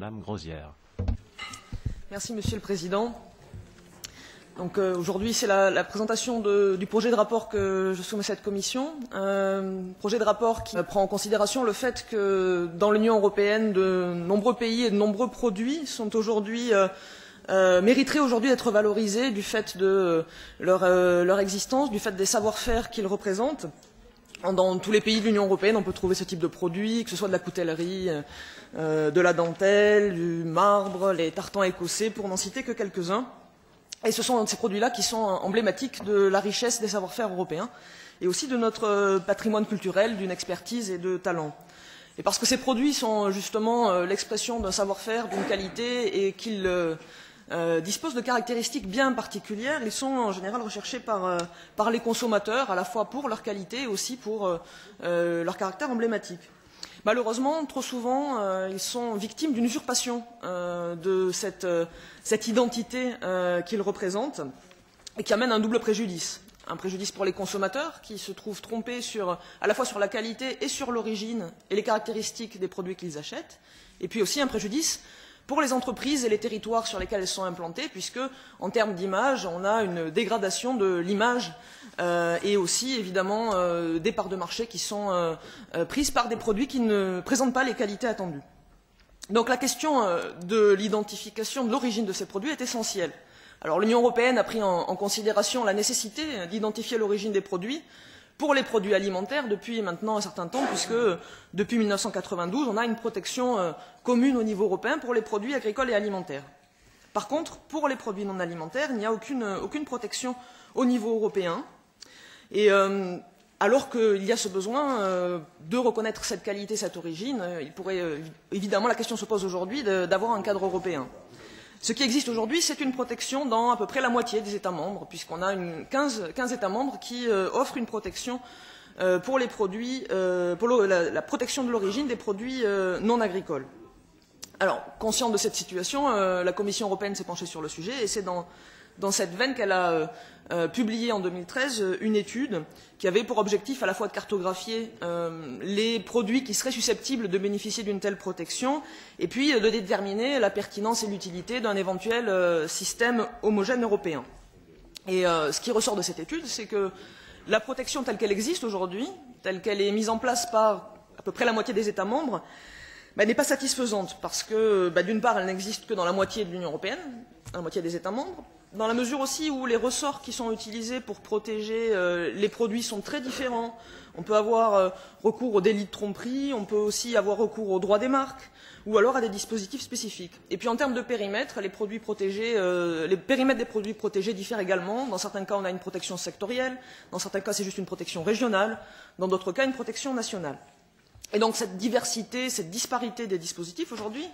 Madame Grosière. Monsieur le Président. Euh, aujourd'hui, c'est la, présentation du projet de rapport que je soumets à cette commission. Un projet de rapport qui prend en considération le fait que dans l'Union européenne, de nombreux pays et de nombreux produits sont aujourd'hui euh, euh, mériteraient aujourd'hui d'être valorisés du fait de leur, euh, leur existence, du fait des savoir-faire qu'ils représentent. Dans tous les pays de l'Union européenne, on peut trouver ce type de produits, que ce soit de la coutellerie, euh, de la dentelle, du marbre, les tartans écossais, pour n'en citer que quelques-uns. Et ce sont ces produits-là qui sont emblématiques de la richesse des savoir-faire européens et aussi de notre patrimoine culturel, d'une expertise et de talent. Et parce que ces produits sont justement l'expression d'un savoir-faire, d'une qualité et qu'ils euh, disposent de caractéristiques bien particulières, ils sont en général recherchés par, euh, par les consommateurs, à la fois pour leur qualité et aussi pour euh, leur caractère emblématique. Malheureusement, trop souvent, ils sont victimes d'une usurpation de cette, identité qu'ils représentent et qui amène un double préjudice. Un préjudice pour les consommateurs qui se trouvent trompés à la fois sur la qualité et sur l'origine et les caractéristiques des produits qu'ils achètent, et puis aussi un préjudice pour les entreprises et les territoires sur lesquels elles sont implantées, puisque, en termes d'image, on a une dégradation de l'image euh, et aussi, évidemment, euh, des parts de marché qui sont euh, prises par des produits qui ne présentent pas les qualités attendues. Donc la question de l'identification de l'origine de ces produits est essentielle. Alors l'Union européenne a pris en, en considération la nécessité d'identifier l'origine des produits pour les produits alimentaires depuis maintenant un certain temps, puisque depuis 1992, on a une protection commune au niveau européen pour les produits agricoles et alimentaires. Par contre, pour les produits non alimentaires, il n'y a aucune, aucune, protection au niveau européen. Et euh, alors qu'il y a ce besoin euh, de reconnaître cette qualité, cette origine, euh, il pourrait, évidemment, la question se pose aujourd'hui d'avoir un cadre européen. Ce qui existe aujourd'hui, c'est une protection dans à peu près la moitié des États membres, puisqu'on a une 15, 15, États membres qui euh, offrent une protection euh, pour les produits, euh, pour la, la, protection de l'origine des produits non agricoles. Alors, consciente de cette situation, la Commission européenne s'est penchée sur le sujet et c'est dans dans cette veine qu'elle a euh, publié en 2013 une étude qui avait pour objectif à la fois de cartographier euh, les produits qui seraient susceptibles de bénéficier d'une telle protection et puis de déterminer la pertinence et l'utilité d'un éventuel euh, système homogène européen. Ce qui ressort de cette étude, c'est que la protection telle qu'elle existe aujourd'hui, telle qu'elle est mise en place par à peu près la moitié des États membres, bah, n'est pas satisfaisante parce que, bah, d'une part, elle n'existe que dans la moitié de l'Union européenne, la moitié des États membres, dans la mesure aussi où les ressorts qui sont utilisés pour protéger euh, les produits sont très différents. On peut avoir euh, recours au délit de tromperie, on peut aussi avoir recours au droit des marques, ou alors à des dispositifs spécifiques. Et puis en termes de périmètre, les, produits protégés, euh, les périmètres des produits protégés diffèrent également. Dans certains cas, on a une protection sectorielle, dans certains cas, c'est juste une protection régionale, dans d'autres cas, une protection nationale. Et donc cette diversité, cette disparité des dispositifs aujourd'hui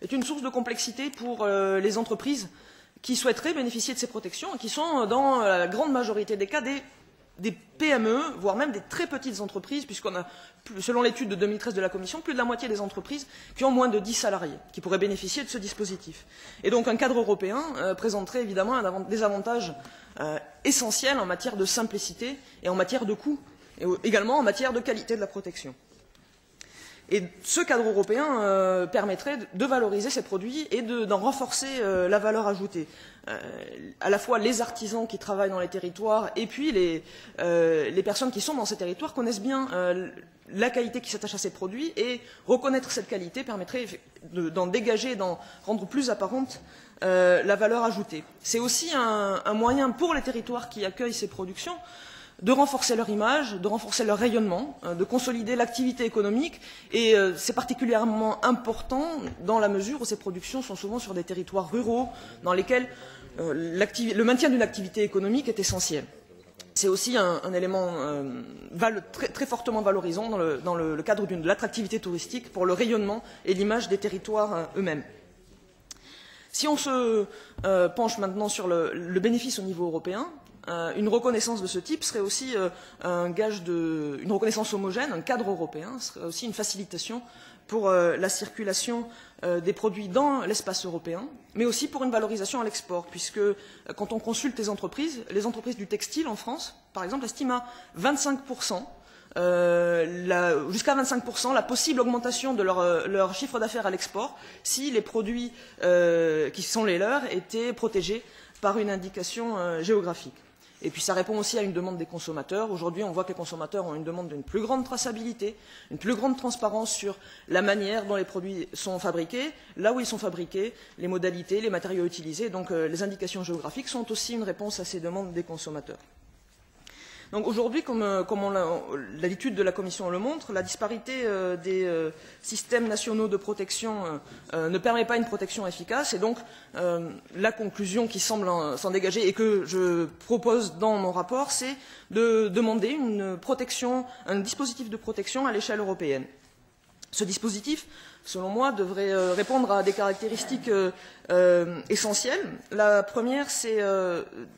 est une source de complexité pour les entreprises qui souhaiteraient bénéficier de ces protections et qui sont dans la grande majorité des cas des, PME, voire même des très petites entreprises, puisqu'on a, selon l'étude de 2013 de la Commission, plus de la moitié des entreprises qui ont moins de 10 salariés, qui pourraient bénéficier de ce dispositif. Un cadre européen euh, présenterait évidemment des avantages euh, essentiels en matière de simplicité et en matière de coût, et également en matière de qualité de la protection. Ce cadre européen euh, permettrait de valoriser ces produits et d'en de, renforcer euh, la valeur ajoutée. Euh, à la fois les artisans qui travaillent dans les territoires et puis les, personnes qui sont dans ces territoires connaissent bien la qualité qui s'attache à ces produits et reconnaître cette qualité permettrait d'en de, dégager, d'en rendre plus apparente la valeur ajoutée. C'est aussi un moyen pour les territoires qui accueillent ces productions de renforcer leur image, de renforcer leur rayonnement, de consolider l'activité économique. Et c'est particulièrement important dans la mesure où ces productions sont souvent sur des territoires ruraux dans lesquels le maintien d'une activité économique est essentiel. C'est aussi un, élément euh, très, fortement valorisant dans le, cadre de l'attractivité touristique pour le rayonnement et l'image des territoires euh, eux-mêmes. Si on se euh, penche maintenant sur le, bénéfice au niveau européen, euh, une reconnaissance de ce type serait aussi euh, un gage de, une reconnaissance homogène, un cadre européen, serait aussi une facilitation pour euh, la circulation des produits dans l'espace européen, mais aussi pour une valorisation à l'export, puisque quand on consulte les entreprises, les entreprises du textile en France, par exemple, estiment à 25 euh, jusqu'à 25% la possible augmentation de leur, chiffre d'affaires à l'export si les produits qui sont les leurs étaient protégés par une indication géographique. Et puis ça répond aussi à une demande des consommateurs. Aujourd'hui, on voit que les consommateurs ont une demande d'une plus grande traçabilité, une plus grande transparence sur la manière dont les produits sont fabriqués, là où ils sont fabriqués, les modalités, les matériaux utilisés. Donc euh, les indications géographiques sont aussi une réponse à ces demandes des consommateurs. Aujourd'hui, comme, euh, l'étude de la Commission le montre, la disparité euh, des euh, systèmes nationaux de protection ne permet pas une protection efficace et donc la conclusion qui semble s'en dégager et que je propose dans mon rapport, c'est de demander une protection, un dispositif de protection à l'échelle européenne. Ce dispositif selon moi, devrait euh, répondre à des caractéristiques euh, euh, essentielles. La première, c'est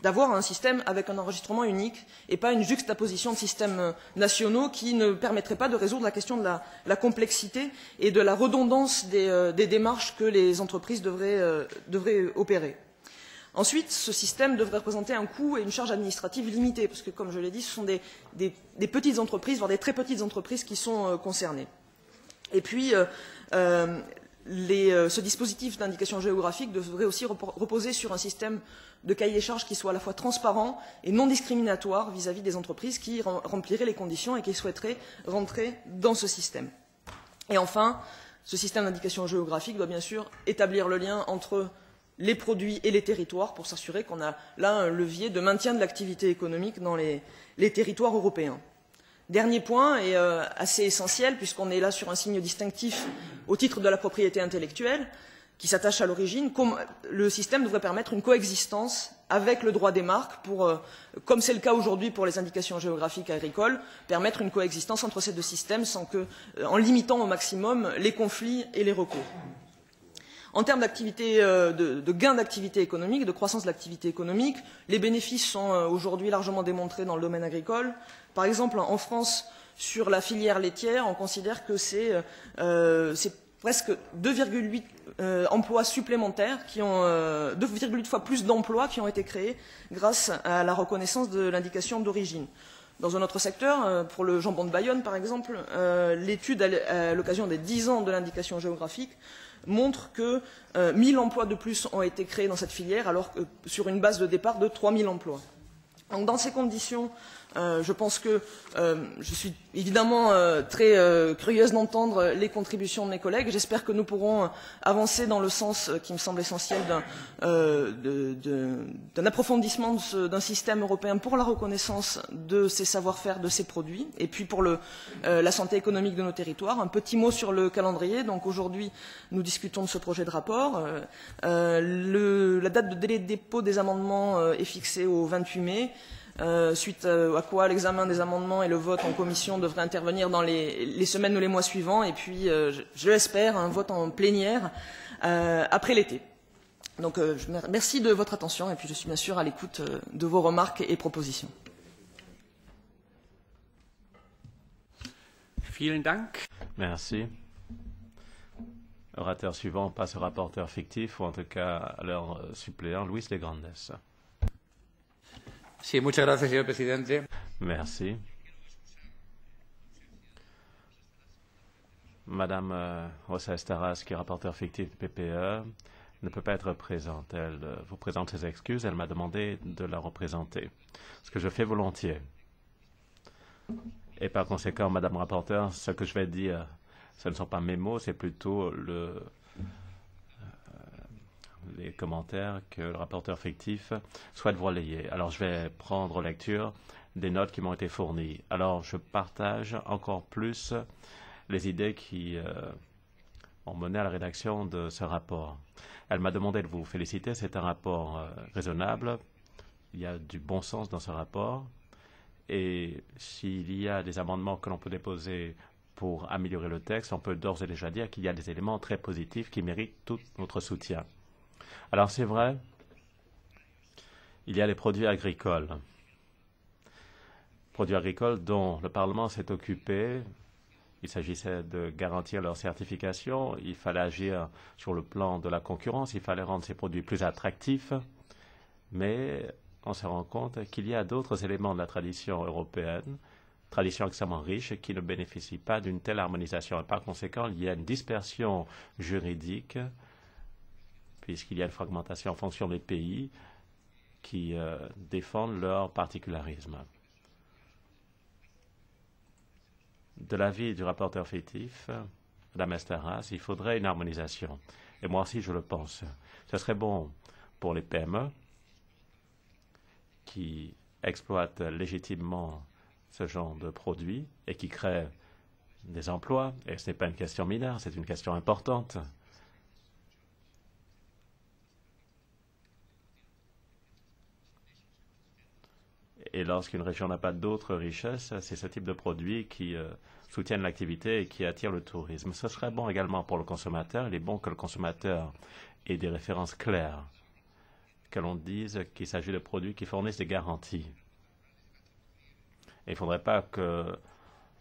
d'avoir un système avec un enregistrement unique et pas une juxtaposition de systèmes nationaux qui ne permettrait pas de résoudre la question de la, complexité et de la redondance des, démarches que les entreprises devraient, opérer. Ensuite, ce système devrait représenter un coût et une charge administrative limitée, parce que, comme je l'ai dit, ce sont des, petites entreprises, voire des très petites entreprises qui sont concernées. Et puis, euh, Euh, euh, ce dispositif d'indication géographique devrait aussi reposer sur un système de cahier des charges qui soit à la fois transparent et non discriminatoire vis-à-vis -vis des entreprises qui rempliraient les conditions et qui souhaiteraient rentrer dans ce système. Et enfin, ce système d'indication géographique doit bien sûr établir le lien entre les produits et les territoires pour s'assurer qu'on a là un levier de maintien de l'activité économique dans les territoires européens. Dernier point, et euh, assez essentiel, puisqu'on est là sur un signe distinctif au titre de la propriété intellectuelle, qui s'attache à l'origine, le système devrait permettre une coexistence avec le droit des marques, pour, euh, comme c'est le cas aujourd'hui pour les indications géographiques agricoles, permettre une coexistence entre ces deux systèmes sans que, euh, en limitant au maximum les conflits et les recours. En termes euh, de, gains d'activité économique, de croissance de l'activité économique, les bénéfices sont euh, aujourd'hui largement démontrés dans le domaine agricole. Par exemple, en France, sur la filière laitière, on considère que c'est euh, presque 2,8 euh, emplois supplémentaires, qui ont euh, 2,8 fois plus d'emplois qui ont été créés grâce à la reconnaissance de l'indication d'origine. Dans un autre secteur, pour le jambon de Bayonne par exemple, l'étude à l'occasion des 10 ans de l'indication géographique montre que euh, 1000 emplois de plus ont été créés dans cette filière, alors que sur une base de départ de 3000 emplois. Donc dans ces conditions, Euh, je pense que euh, je suis évidemment euh, très curieuse d'entendre les contributions de mes collègues. J'espère que nous pourrons avancer dans le sens qui me semble essentiel d'un approfondissement d'un système européen pour la reconnaissance de ces savoir-faire, de ces produits, et puis pour la santé économique de nos territoires. Un petit mot sur le calendrier. Donc aujourd'hui, nous discutons de ce projet de rapport. La date de délai de dépôt des amendements est fixée au 28 mai euh, suite euh, à quoi l'examen des amendements et le vote en commission devraient intervenir dans les, les semaines ou les mois suivants, et puis, euh, je, je l'espère, un vote en plénière euh, après l'été. Donc, euh, je, merci de votre attention, et puis je suis bien sûr à l'écoute de vos remarques et propositions. Vielen Dank. Merci. Orateur suivant passe au rapporteur fictif, ou en tout cas à leur suppléant, Luis Legrandes. Merci. Madame euh, Rosa Estaras, qui est rapporteur fictif du PPE, ne peut pas être présente. Elle euh, vous présente ses excuses. Elle m'a demandé de la représenter, ce que je fais volontiers. Et par conséquent, Madame rapporteur, ce que je vais dire, ce ne sont pas mes mots, c'est plutôt le, les commentaires que le rapporteur fictif souhaite relayer. Alors, je vais prendre lecture des notes qui m'ont été fournies. Alors, je partage encore plus les idées qui euh, ont mené à la rédaction de ce rapport. Elle m'a demandé de vous féliciter. C'est un rapport euh, raisonnable. Il y a du bon sens dans ce rapport. Et s'il y a des amendements que l'on peut déposer pour améliorer le texte, on peut d'ores et déjà dire qu'il y a des éléments très positifs qui méritent tout notre soutien. Alors c'est vrai, il y a les produits agricoles. Produits agricoles dont le Parlement s'est occupé. Il s'agissait de garantir leur certification. Il fallait agir sur le plan de la concurrence. Il fallait rendre ces produits plus attractifs. Mais on se rend compte qu'il y a d'autres éléments de la tradition européenne tradition extrêmement riche qui ne bénéficie pas d'une telle harmonisation. Et par conséquent, il y a une dispersion juridique puisqu'il y a une fragmentation en fonction des pays qui euh, défendent leur particularisme. De l'avis du rapporteur fictif, Mme Estaras, il faudrait une harmonisation. Et moi aussi, je le pense. Ce serait bon pour les PME qui exploitent légitimement ce genre de produits et qui créent des emplois. Et ce n'est pas une question mineure, c'est une question importante. Et lorsqu'une région n'a pas d'autres richesses, c'est ce type de produits qui euh, soutiennent l'activité et qui attirent le tourisme. Ce serait bon également pour le consommateur. Il est bon que le consommateur ait des références claires, que l'on dise qu'il s'agit de produits qui fournissent des garanties. Il ne faudrait pas que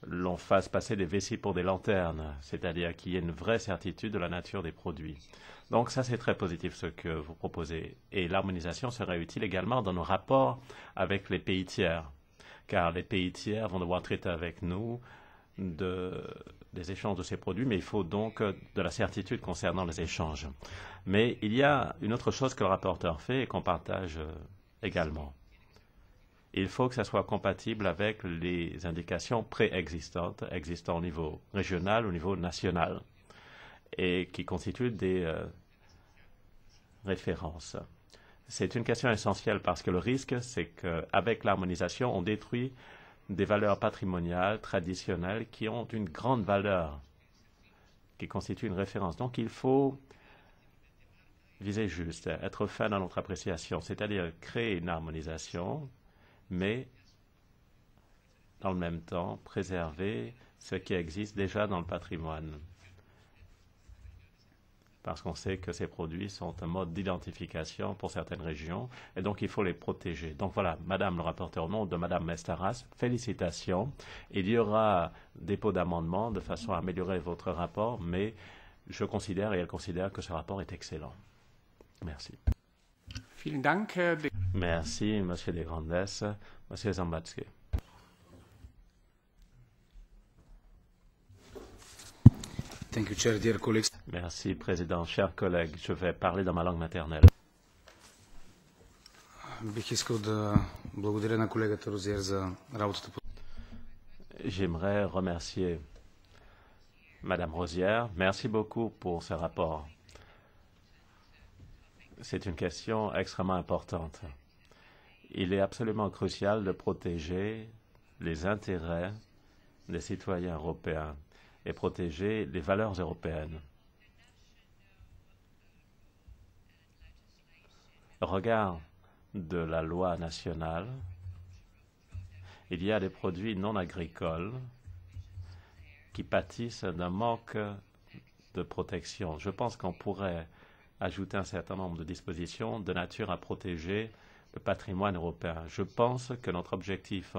l'on fasse passer des vessies pour des lanternes, c'est-à-dire qu'il y ait une vraie certitude de la nature des produits. Donc ça, c'est très positif ce que vous proposez. Et l'harmonisation serait utile également dans nos rapports avec les pays tiers, car les pays tiers vont devoir traiter avec nous de, des échanges de ces produits, mais il faut donc de la certitude concernant les échanges. Mais il y a une autre chose que le rapporteur fait et qu'on partage également. Il faut que ça soit compatible avec les indications préexistantes, existant au niveau régional, au niveau national, et qui constituent des euh, référence. C'est une question essentielle parce que le risque, c'est qu'avec l'harmonisation, on détruit des valeurs patrimoniales traditionnelles qui ont une grande valeur, qui constituent une référence. Donc il faut viser juste, être fin dans notre appréciation, c'est-à-dire créer une harmonisation, mais dans le même temps préserver ce qui existe déjà dans le patrimoine parce qu'on sait que ces produits sont un mode d'identification pour certaines régions et donc il faut les protéger. Donc voilà, Madame le rapporteur, au nom de Madame Mestaras, félicitations. Il y aura dépôt d'amendements de façon à améliorer votre rapport, mais je considère et elle considère que ce rapport est excellent. Merci. Merci, Monsieur de Grandesse, Monsieur Zambatsky. Thank you, dear colleagues. Merci, Président. Chers collègues, je vais parler dans ma langue maternelle. J'aimerais remercier Madame Rosière. Merci beaucoup pour ce rapport. C'est une question extrêmement importante. Il est absolument crucial de protéger les intérêts des citoyens européens et protéger les valeurs européennes. Regard de la loi nationale, il y a des produits non agricoles qui pâtissent d'un manque de protection. Je pense qu'on pourrait ajouter un certain nombre de dispositions de nature à protéger le patrimoine européen. Je pense que notre objectif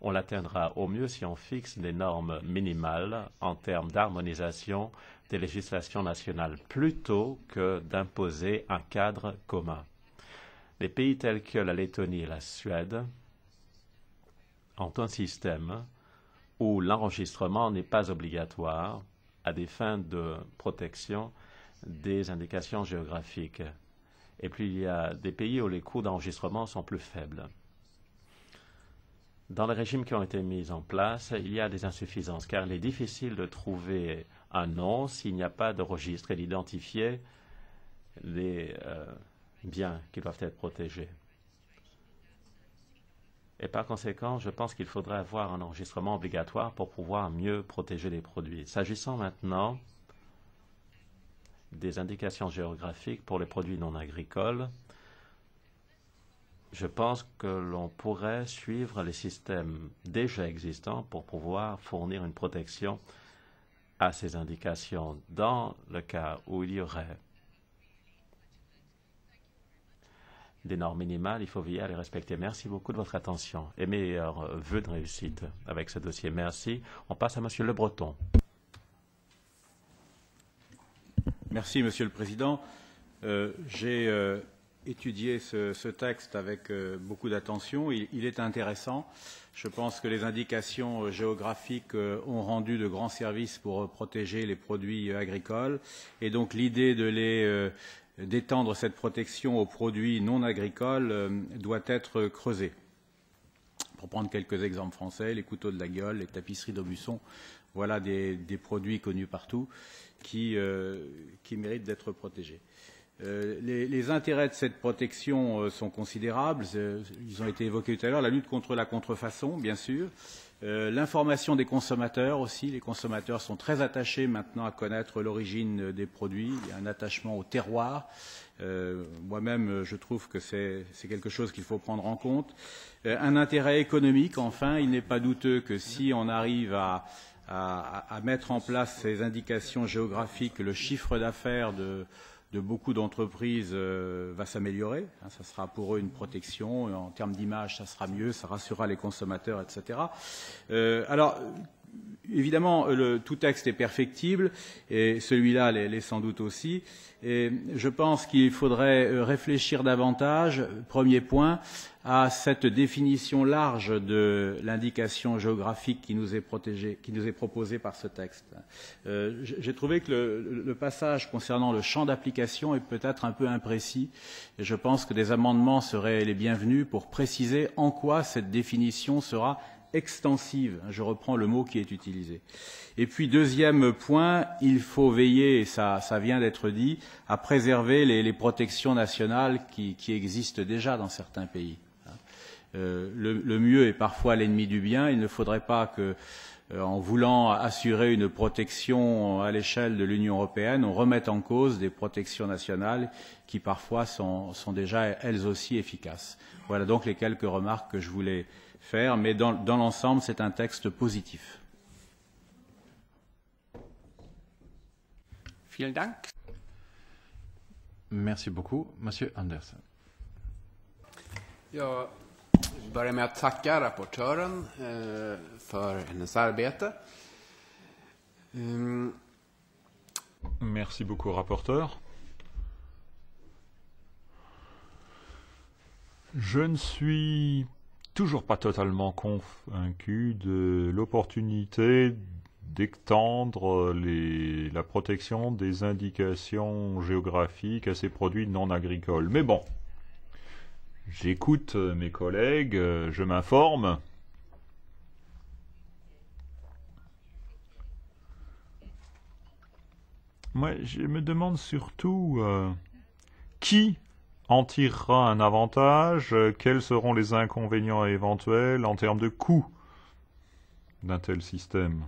on l'atteindra au mieux si on fixe des normes minimales en termes d'harmonisation des législations nationales plutôt que d'imposer un cadre commun. Les pays tels que la Lettonie et la Suède ont un système où l'enregistrement n'est pas obligatoire à des fins de protection des indications géographiques. Et puis il y a des pays où les coûts d'enregistrement sont plus faibles. Dans les régimes qui ont été mis en place, il y a des insuffisances car il est difficile de trouver un nom s'il n'y a pas de registre et d'identifier les euh, biens qui doivent être protégés. Et par conséquent, je pense qu'il faudrait avoir un enregistrement obligatoire pour pouvoir mieux protéger les produits. S'agissant maintenant des indications géographiques pour les produits non agricoles, je pense que l'on pourrait suivre les systèmes déjà existants pour pouvoir fournir une protection à ces indications dans le cas où il y aurait des normes minimales, il faut veiller à les respecter. Merci beaucoup de votre attention et meilleurs vœux de réussite avec ce dossier. Merci. On passe à Monsieur Le Breton. Merci, Monsieur le Président. Euh, J'ai euh, étudié ce, texte avec euh, beaucoup d'attention. Il, est intéressant. Je pense que les indications géographiques ont rendu de grands services pour protéger les produits agricoles. Et donc l'idée de d'étendre cette protection aux produits non agricoles doit être creusée. Pour prendre quelques exemples français, les couteaux de la gueule, les tapisseries d'Aubusson, voilà des, produits connus partout qui, euh, méritent d'être protégés. Euh, les, intérêts de cette protection euh, sont considérables. Ils ont été évoqués tout à l'heure. La lutte contre la contrefaçon, bien sûr. Euh, L'information des consommateurs aussi. Les consommateurs sont très attachés maintenant à connaître l'origine des produits. Il y a un attachement au terroir. Euh, Moi-même, je trouve que c'est quelque chose qu'il faut prendre en compte. Euh, un intérêt économique, enfin. Il n'est pas douteux que si on arrive à mettre en place ces indications géographiques, le chiffre d'affaires de de beaucoup d'entreprises euh, va s'améliorer. Hein, ça sera pour eux une protection. En termes d'image, ça sera mieux, ça rassurera les consommateurs, etc. Euh, alors, évidemment, tout texte est perfectible, et celui-là l'est sans doute aussi. Et je pense qu'il faudrait euh, réfléchir davantage, premier point, à cette définition large de l'indication géographique qui nous est, proposée par ce texte. Euh, J'ai trouvé que le, le passage concernant le champ d'application est peut-être un peu imprécis, et je pense que des amendements seraient les bienvenus pour préciser en quoi cette définition sera extensive. Je reprends le mot qui est utilisé. Et puis, deuxième point, il faut veiller, et ça, vient d'être dit, à préserver les, protections nationales qui, existent déjà dans certains pays. Euh, le, mieux est parfois l'ennemi du bien. Il ne faudrait pas que, en voulant assurer une protection à l'échelle de l'Union européenne, on remette en cause des protections nationales qui parfois sont, sont déjà elles aussi efficaces. Voilà donc les quelques remarques que je voulais faire, mais dans, dans l'ensemble, c'est un texte positif. Merci beaucoup. Monsieur Anderson. Jag börjar med att tacka rapportören Mm. Merci beaucoup, rapporteur. Je ne suis toujours pas totalement convaincu de l'opportunité d'étendre la protection des indications géographiques à ces produits non agricoles. Mais bon, j'écoute mes collègues, je m'informe. Moi, je me demande surtout euh, qui en tirera un avantage Quels seront les inconvénients éventuels en termes de coût d'un tel système?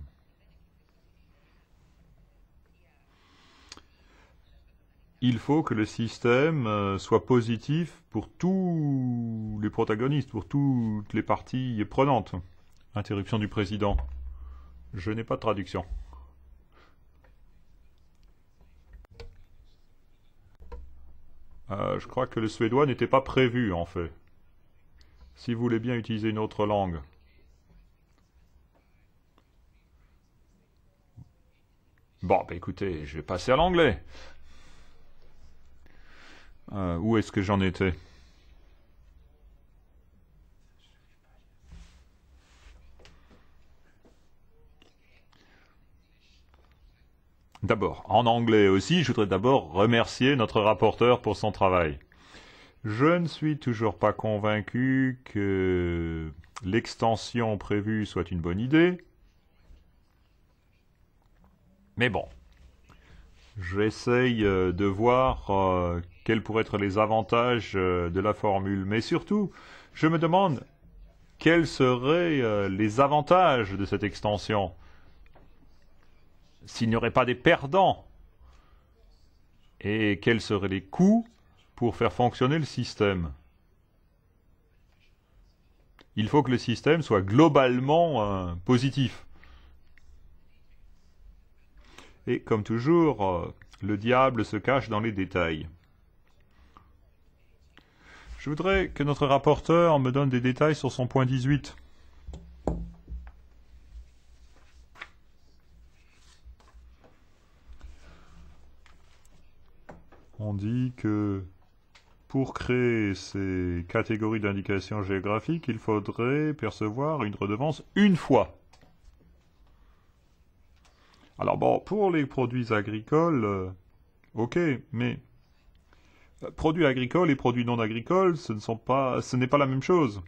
Il faut que le système euh, soit positif pour tous les protagonistes, pour toutes les parties prenantes. Interruption du président. Je n'ai pas de traduction. Euh, je crois que le suédois n'était pas prévu, en fait. Si vous voulez bien utiliser une autre langue. Bon, bah écoutez, je vais passer à l'anglais. Euh, où est-ce que j'en étais? D'abord, en anglais aussi, je voudrais d'abord remercier notre rapporteur pour son travail. Je ne suis toujours pas convaincu que l'extension prévue soit une bonne idée. Mais bon, j'essaye euh, de voir euh, quels pourraient être les avantages euh, de la formule. Mais surtout, je me demande quels seraient les avantages de cette extension s'il n'y aurait pas des perdants et quels seraient les coûts pour faire fonctionner le système? Il faut que le système soit globalement euh, positif. Et comme toujours, euh, le diable se cache dans les détails. Je voudrais que notre rapporteur me donne des détails sur son point 18. On dit que pour créer ces catégories d'indications géographiques, il faudrait percevoir une redevance une fois. Alors bon, pour les produits agricoles, euh, ok, mais euh, produits agricoles et produits non agricoles, ce ne sont pas, ce n'est pas la même chose.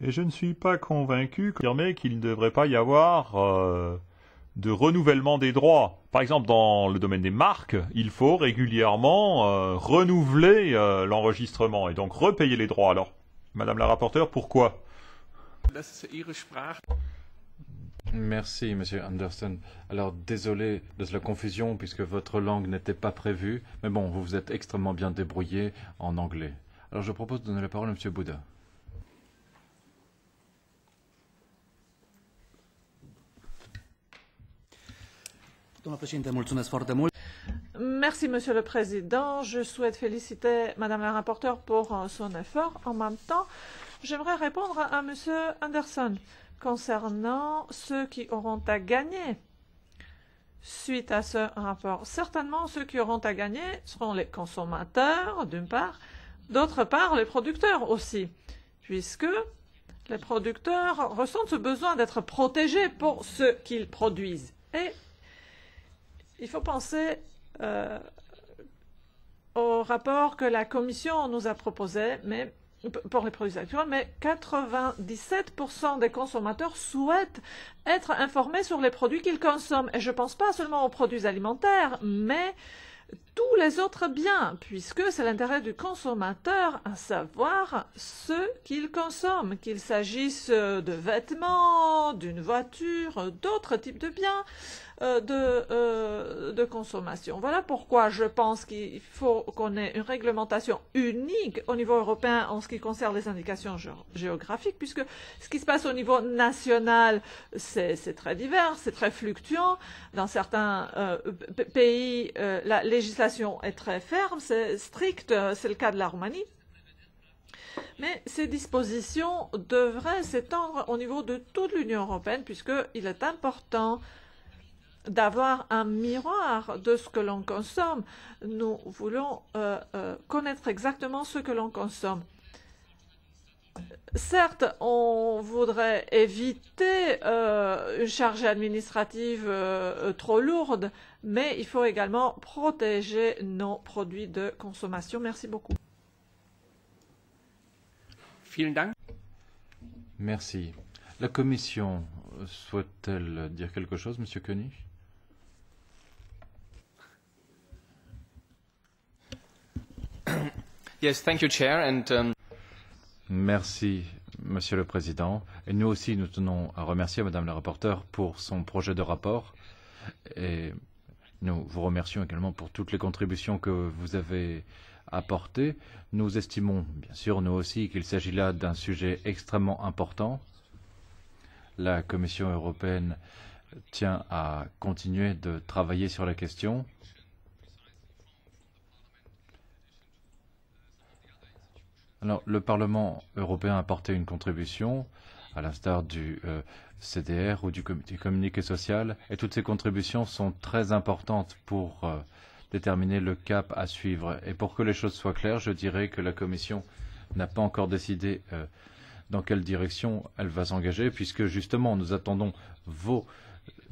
Et je ne suis pas convaincu qu'il ne devrait pas y avoir euh, de renouvellement des droits. Par exemple, dans le domaine des marques, il faut régulièrement euh, renouveler euh, l'enregistrement et donc repayer les droits. Alors, Madame la rapporteure, pourquoi? Merci, Monsieur Anderson. Alors, désolé de la confusion puisque votre langue n'était pas prévue, mais bon, vous vous êtes extrêmement bien débrouillé en anglais. Alors, je propose de donner la parole à Monsieur Bouddha. Merci, Monsieur le Président. Je souhaite féliciter Madame la rapporteure pour euh, son effort. En même temps, j'aimerais répondre à Monsieur Anderson concernant ceux qui auront à gagner suite à ce rapport. Certainement, ceux qui auront à gagner seront les consommateurs, d'une part, d'autre part, les producteurs aussi, puisque les producteurs ressentent ce besoin d'être protégés pour ce qu'ils produisent. Et il faut penser euh, au rapport que la Commission nous a proposé, pour les produits actuels, mais 97% des consommateurs souhaitent être informés sur les produits qu'ils consomment. Et je ne pense pas seulement aux produits alimentaires, mais tous les autres biens, puisque c'est l'intérêt du consommateur à savoir ce qu'il consomme, qu'il s'agisse de vêtements, d'une voiture, d'autres types de biens. Euh, de, euh, de consommation. Voilà pourquoi je pense qu'il faut qu'on ait une réglementation unique au niveau européen en ce qui concerne les indications géographiques, puisque ce qui se passe au niveau national, c'est très divers, c'est très fluctuant. Dans certains euh, pays, euh, la législation est très ferme, c'est strict, c'est le cas de la Roumanie. Mais ces dispositions devraient s'étendre au niveau de toute l'Union européenne, puisqu'il est important d'avoir un miroir de ce que l'on consomme. Nous voulons euh, euh, connaître exactement ce que l'on consomme. Certes, on voudrait éviter euh, une charge administrative euh, trop lourde, mais il faut également protéger nos produits de consommation. Merci beaucoup. Merci. La Commission souhaite-t-elle dire quelque chose, Monsieur Koenig? Yes, thank you, Chair. And, um... Merci, Monsieur le Président. Et nous aussi, nous tenons à remercier Madame la rapporteure pour son projet de rapport. Et nous vous remercions également pour toutes les contributions que vous avez apportées. Nous estimons, bien sûr, nous aussi, qu'il s'agit là d'un sujet extrêmement important. La Commission européenne tient à continuer de travailler sur la question. Alors, le Parlement européen a apporté une contribution, à l'instar du euh, CDR ou du comité communiqué social, et toutes ces contributions sont très importantes pour euh, déterminer le cap à suivre. Et pour que les choses soient claires, je dirais que la Commission n'a pas encore décidé euh, dans quelle direction elle va s'engager, puisque justement nous attendons vos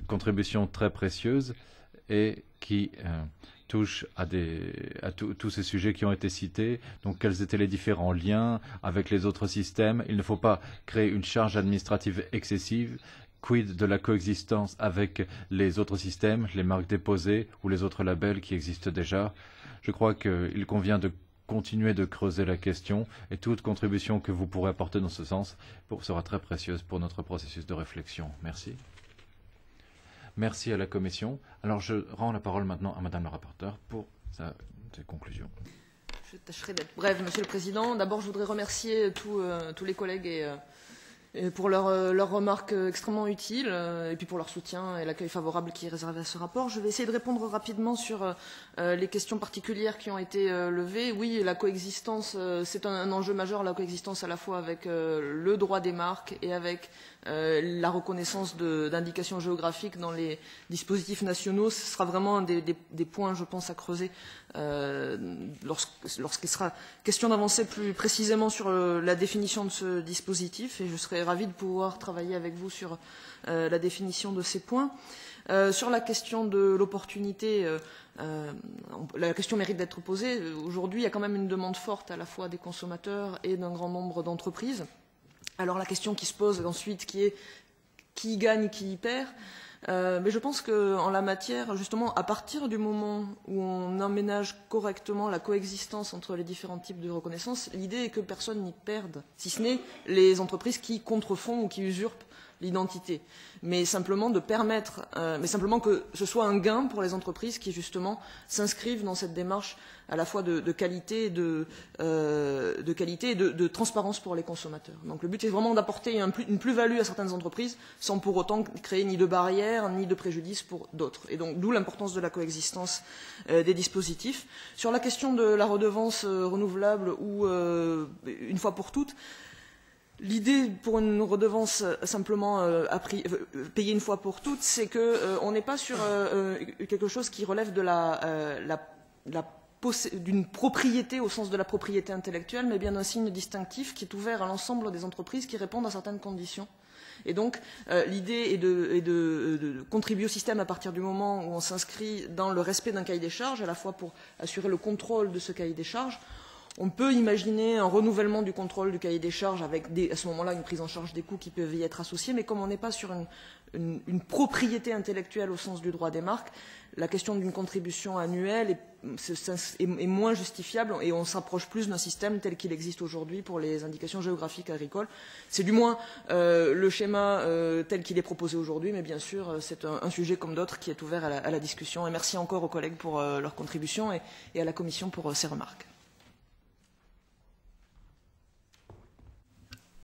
contributions très précieuses et qui euh, touche à, des, à tous ces sujets qui ont été cités. Donc, quels étaient les différents liens avec les autres systèmes? Il ne faut pas créer une charge administrative excessive. Quid de la coexistence avec les autres systèmes, les marques déposées ou les autres labels qui existent déjà? Je crois qu'il convient de continuer de creuser la question et toute contribution que vous pourrez apporter dans ce sens sera très précieuse pour notre processus de réflexion. Merci. Merci à la Commission. Alors je rends la parole maintenant à Madame la rapporteure pour ses conclusions. Je tâcherai d'être brève, Monsieur le Président. D'abord, je voudrais remercier tous, euh, tous les collègues et, euh, pour leurs euh, leur remarques extrêmement utiles euh, et puis pour leur soutien et l'accueil favorable qui est réservé à ce rapport. Je vais essayer de répondre rapidement sur euh, les questions particulières qui ont été euh, levées. Oui, la coexistence, euh, c'est un, enjeu majeur, la coexistence à la fois avec euh, le droit des marques et avec euh, la reconnaissance d'indications géographiques dans les dispositifs nationaux, ce sera vraiment un des, points, je pense, à creuser euh, lorsqu'il lorsqu sera question d'avancer plus précisément sur euh, la définition de ce dispositif. Et je serai ravi de pouvoir travailler avec vous sur la définition de ces points. Sur la question de l'opportunité, la question mérite d'être posée. Aujourd'hui, il y a quand même une demande forte à la fois des consommateurs et d'un grand nombre d'entreprises. Alors la question qui se pose ensuite, qui est qui gagne, qui y perd euh, mais je pense qu'en la matière, justement, à partir du moment où on emménage correctement la coexistence entre les différents types de reconnaissance, l'idée est que personne n'y perde, si ce n'est les entreprises qui contrefont ou qui usurpent l'identité, mais simplement de permettre, euh, que ce soit un gain pour les entreprises qui justement s'inscrivent dans cette démarche à la fois de, qualité, de, euh, de et transparence pour les consommateurs. Donc le but est vraiment d'apporter un, une plus-value à certaines entreprises sans pour autant créer ni de barrières ni de préjudices pour d'autres. Et donc d'où l'importance de la coexistence euh, des dispositifs. Sur la question de la redevance renouvelable ou une fois pour toutes, L'idée pour une redevance simplement euh, euh, payée une fois pour toutes, c'est qu'on euh, n'est pas sur euh, quelque chose qui relève euh, d'une propriété au sens de la propriété intellectuelle, mais bien d'un signe distinctif qui est ouvert à l'ensemble des entreprises qui répondent à certaines conditions. Et euh, l'idée est, de, de contribuer au système à partir du moment où on s'inscrit dans le respect d'un cahier des charges, à la fois pour assurer le contrôle de ce cahier des charges, On peut imaginer un renouvellement du contrôle du cahier des charges avec à ce moment-là une prise en charge des coûts qui peuvent y être associés, mais comme on n'est pas sur une, propriété intellectuelle au sens du droit des marques, la question d'une contribution annuelle est, moins justifiable et on s'approche plus d'un système tel qu'il existe aujourd'hui pour les indications géographiques agricoles. C'est du moins euh, le schéma euh, tel qu'il est proposé aujourd'hui, mais bien sûr c'est un, sujet comme d'autres qui est ouvert à la, discussion. Et merci encore aux collègues pour euh, leur contribution et, à la Commission pour euh, ses remarques.